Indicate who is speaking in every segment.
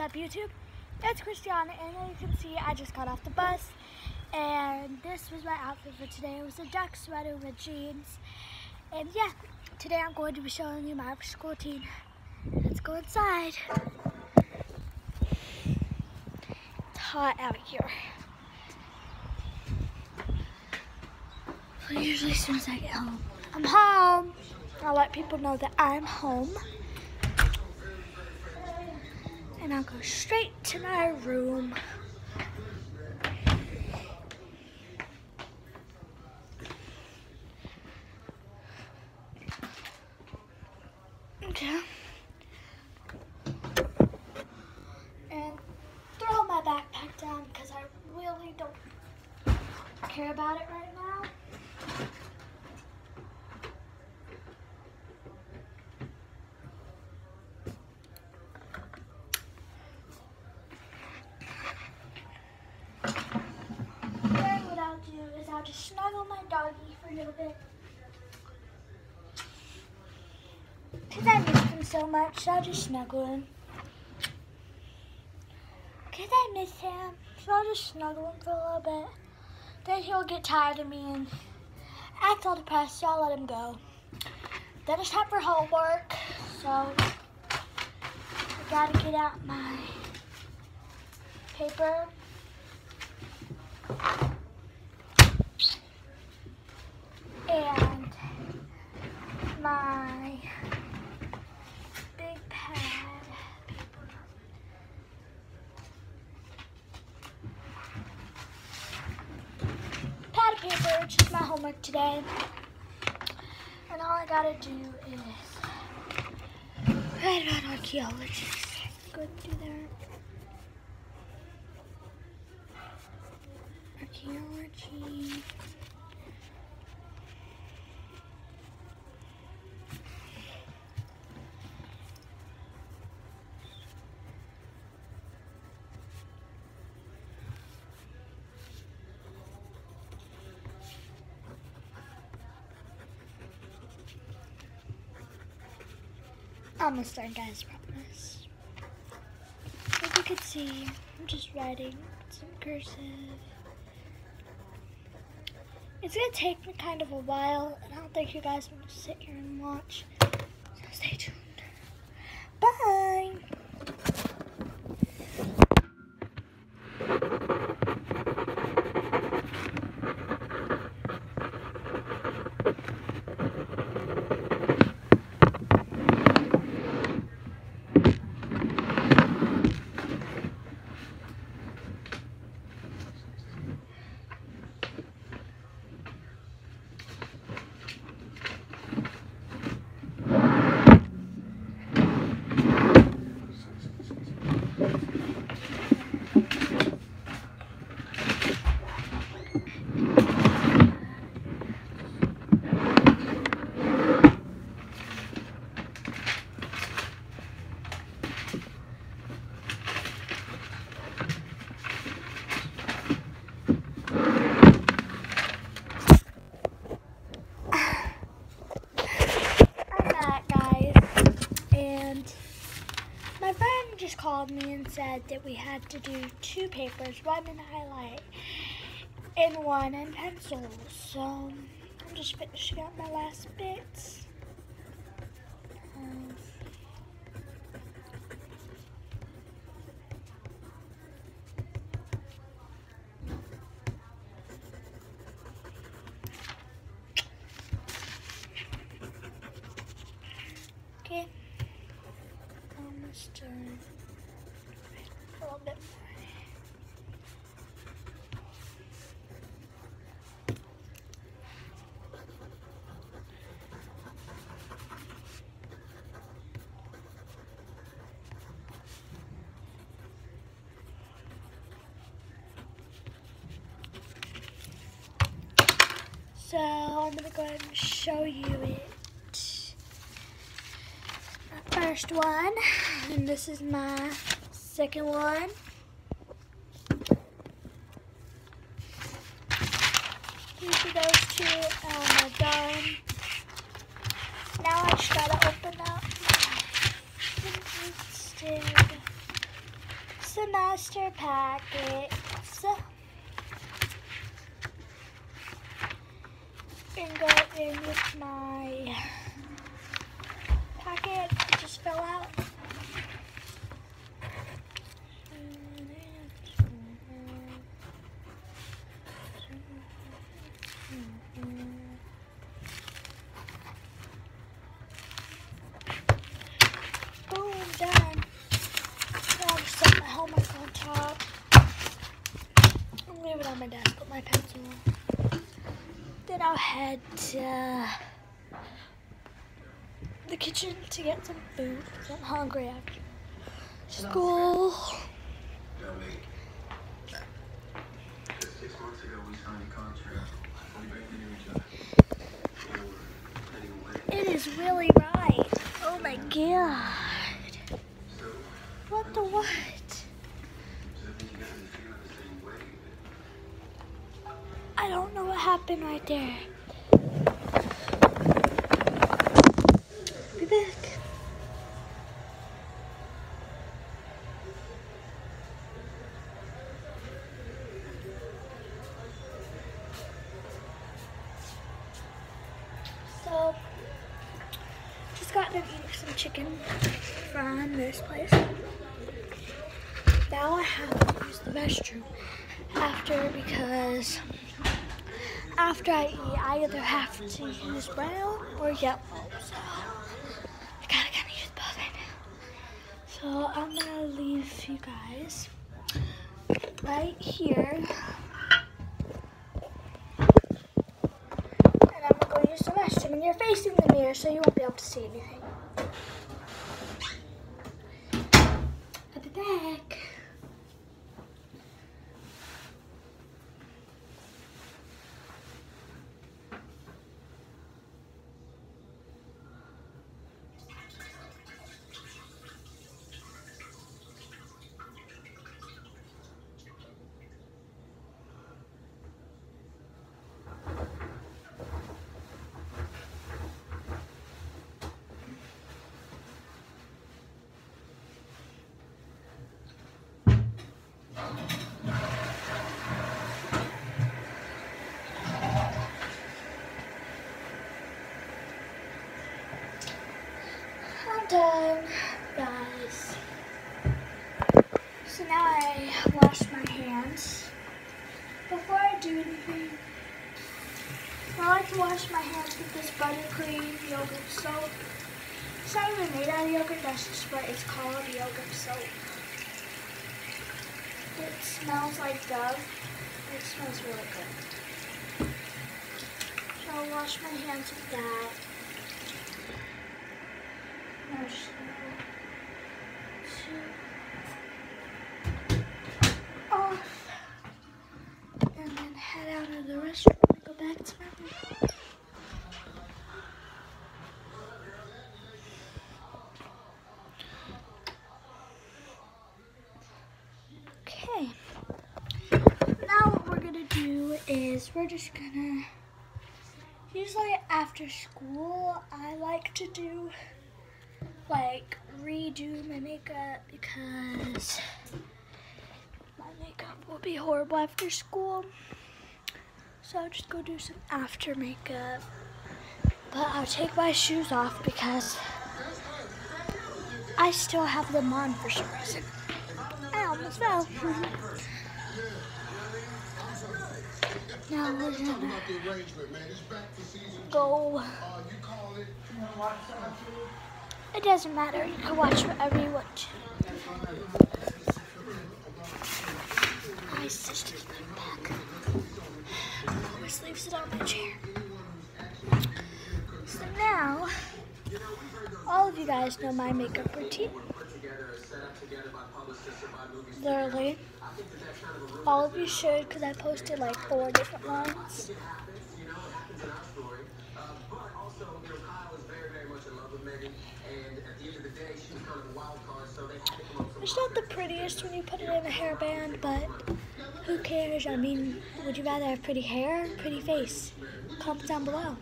Speaker 1: What's up YouTube? It's Christiana and as you can see I just got off the bus and this was my outfit for today. It was a duck sweater with jeans and yeah, today I'm going to be showing you my school routine. Let's go inside. It's hot out here. Usually soon as I get home, I'm home. I'll let people know that I'm home. And I'll go straight to my room. Okay. And throw my backpack down because I really don't care about it right now. Then what I'll do is I'll just snuggle my doggy for a little bit. Because I miss him so much, so I'll just snuggle him. Because I miss him, so I'll just snuggle him for a little bit. Then he'll get tired of me and act all depressed, so I'll let him go. Then it's time for homework, so I gotta get out my paper. And my big pad. Pad of paper, which is my homework today. And all I gotta do is write about archaeology. Go do that. Archaeology. Almost done, guys, promise. As you can see, I'm just writing some cursive. It's gonna take me kind of a while, and I don't think you guys want to sit here and watch. So stay tuned. Bye! I'm back, guys. And my friend just called me and said that we had to do two papers, one in highlight and one in pencil. So I'm just finishing up my last bits. Um, Okay. Almost done. A little bit more. So I'm gonna go ahead and show you it My first one, and this is my second one. These are those two, um, done. Now I just gotta open up my instead. semester packets. And go in with my packet. Just fill out. Boom, done. I'll just set my helmet on top. Leave it on my desk. Head uh, to the kitchen to get some food. I'm hungry after school. It is really right. Oh my god. What the what?
Speaker 2: I
Speaker 1: don't know what happened right there. Some chicken from this place. Now I have to use the restroom after because after I eat, I either have to use brown or yellow. So I gotta kind of use both right now. So I'm gonna leave you guys right here. And I'm gonna go use the restroom. And you're facing the mirror, so you won't be able to see anything. I'll be back. I'm done, guys. So now I wash my hands. Before I do anything, I like to wash my hands with this buttercream yogurt soap. It's not even made out of yogurt, that's just what it's called, yogurt soap. It smells like Dove. It smells really good. So I'll wash my hands with that. Wash the two off. And then head out of the and go back to my room. Okay. Now what we're gonna do is we're just gonna usually after school I like to do like redo my makeup because my makeup will be horrible after school. So I'll just go do some after makeup. But I'll take my shoes off because I still have them on for some reason. I almost fell. now we're gonna go. It doesn't matter. You can watch whatever you want to. My sister's back. Always leaves it on my chair. So now, all of you guys know my makeup routine. Literally. All of you should, because I posted like four different ones. It's not the prettiest when you put it in a hairband, but who cares? I mean, would you rather have pretty hair pretty face? Comment down below.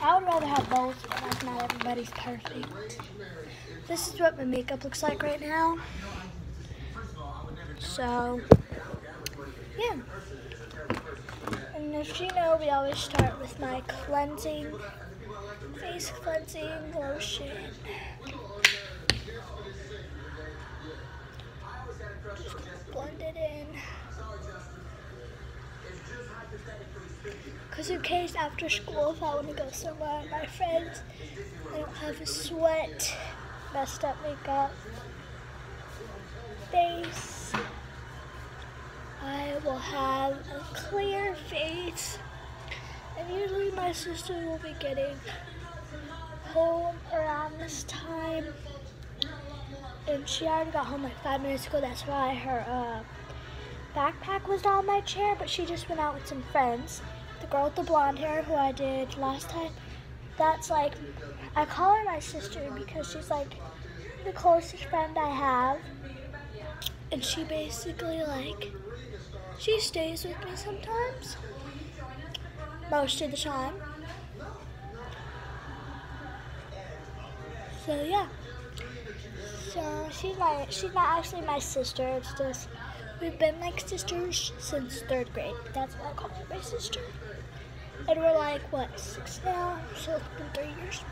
Speaker 1: I would rather have both, but like not everybody's perfect. this is what my makeup looks like right now. So, yeah. And if you know, we always start with my cleansing, face cleansing lotion. Because in case after school, if I want to go somewhere with my friends, I don't have a sweat, messed up makeup, face. I will have a clear face. And usually my sister will be getting home around this time. And she already got home like five minutes ago. That's why her uh, backpack was on my chair, but she just went out with some friends. Girl with the blonde hair who I did last time, that's like, I call her my sister because she's like the closest friend I have. And she basically like, she stays with me sometimes. Most of the time. So yeah. So she's my she's not actually my sister, it's just we've been like sisters since third grade. That's why I call her my sister. And we're like what, six now? So it's been three years.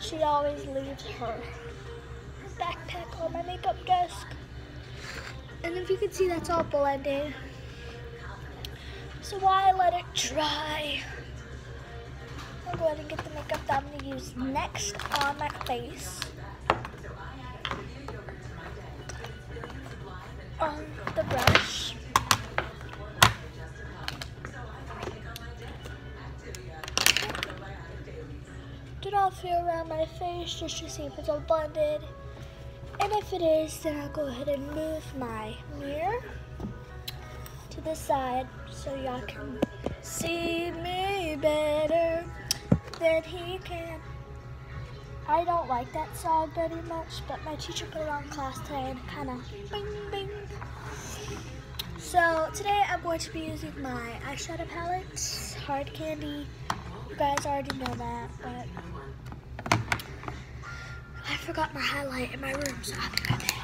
Speaker 1: She always leaves her backpack on my makeup desk. And if you can see, that's all blended. So why let it dry? I'll go ahead and get the makeup that I'm going to use next on my face. On around my face just to see if it's all blended. And if it is, then I'll go ahead and move my mirror to the side so y'all can see me better than he can. I don't like that song very much, but my teacher put it on class today and kind of bing bing. So today I'm going to be using my eyeshadow palette, Hard Candy. You guys already know that, but forgot my highlight in my room, so I'll be right back.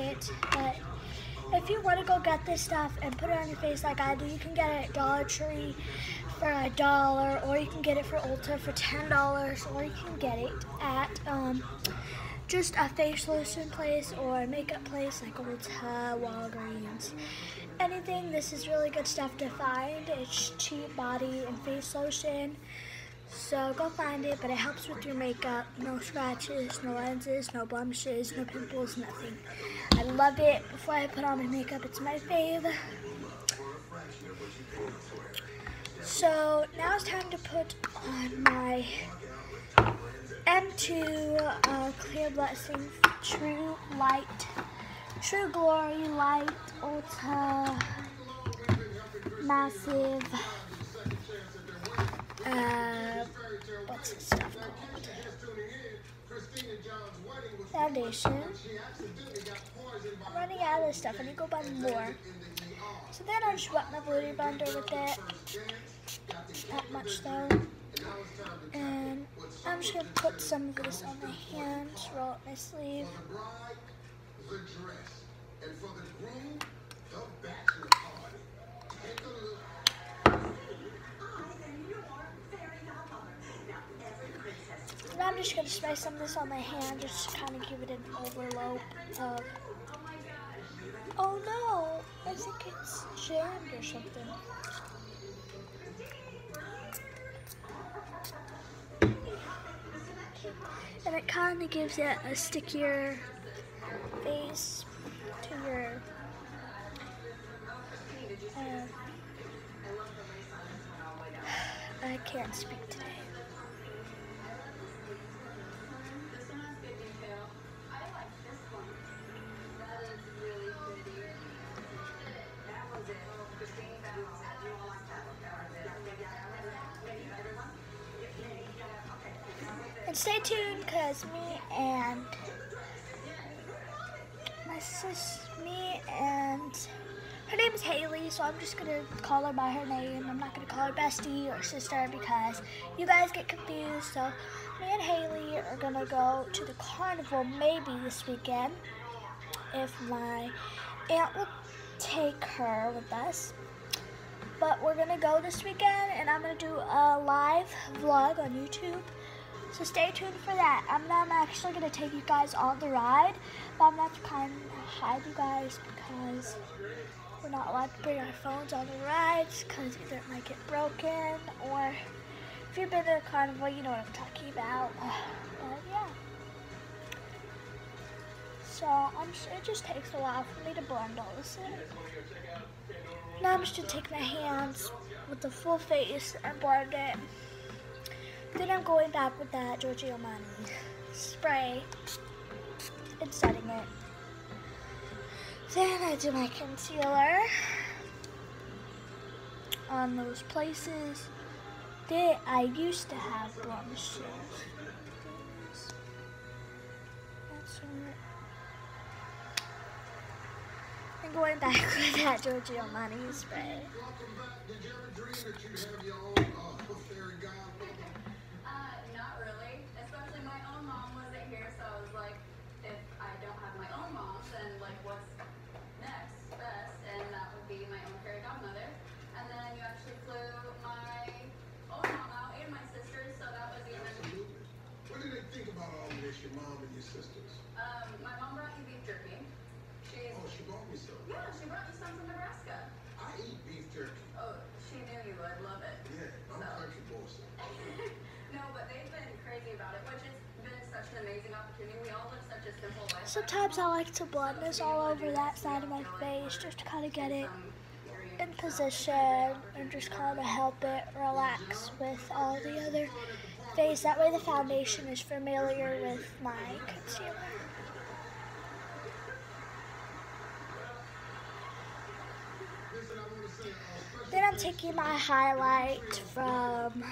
Speaker 1: It. But if you want to go get this stuff and put it on your face like I do, you can get it at Dollar Tree for a dollar, or you can get it for Ulta for ten dollars, or you can get it at um, just a face lotion place or a makeup place like Ulta, Walgreens, anything. This is really good stuff to find. It's cheap body and face lotion. So go find it, but it helps with your makeup. No scratches, no lenses, no blemishes, no pimples, nothing. I love it before I put on my makeup. It's my fave. So now it's time to put on my M2 uh, Clear Blessing True Light, True Glory Light Ultra Massive uh, what's this stuff called? Foundation. I'm running out of stuff. I need to go buy more. So then I just wet my beauty blender with it. Not much though. And I'm just gonna put some of this on my hands, roll up my sleeve.
Speaker 3: And for the groom, the bachelor party.
Speaker 1: I'm just gonna spray some of this on my hand just to kind of give it an overload of. Oh no! I think it's jammed or something. and it kind of gives it a stickier face to your uh, I can't speak today. Just gonna call her by her name. I'm not gonna call her bestie or sister because you guys get confused. So me and Haley are gonna go to the carnival maybe this weekend if my aunt will take her with us. But we're gonna go this weekend and I'm gonna do a live vlog on YouTube. So stay tuned for that. I'm not actually to take you guys on the ride, but I'm to have to kind of hide you guys because not allowed to bring our phones on the rides because either it might get broken or if you've been to a carnival, you know what I'm talking about. But yeah. So I'm just, it just takes a while for me to blend all this in. Now I'm just to take my hands with the full face and blend it. Then I'm going back with that Giorgio Armani spray and setting it. Then I do my concealer on those places that I used to have blemishes. I'm going back with that Giorgio Armani spray.
Speaker 3: Welcome back. Did She bought me some.
Speaker 4: yeah, she brought me some from Nebraska.
Speaker 3: I eat beef jerky.
Speaker 4: Oh, she knew you would love it.
Speaker 3: Yeah, I'm
Speaker 4: So-
Speaker 3: country boy.
Speaker 4: no, but they've been crazy about it, which has been such an amazing opportunity. We all live such a simple life.
Speaker 1: Sometimes I like to blend this all over that side of my face just to kind of get it in position and just kind of help it relax with all the other face. That way the foundation is familiar with my concealer.
Speaker 3: Listen, I want to say uh, special
Speaker 1: Then I'm taking my highlight from